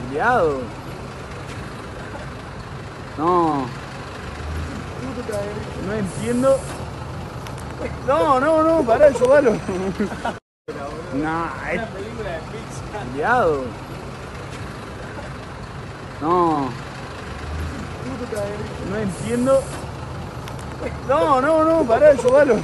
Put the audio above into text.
Culiado. No. No entiendo. No, no, no, pará, ayúdalo. No, es culiado. No. No entiendo. No, no, no, pará, ayúdalo.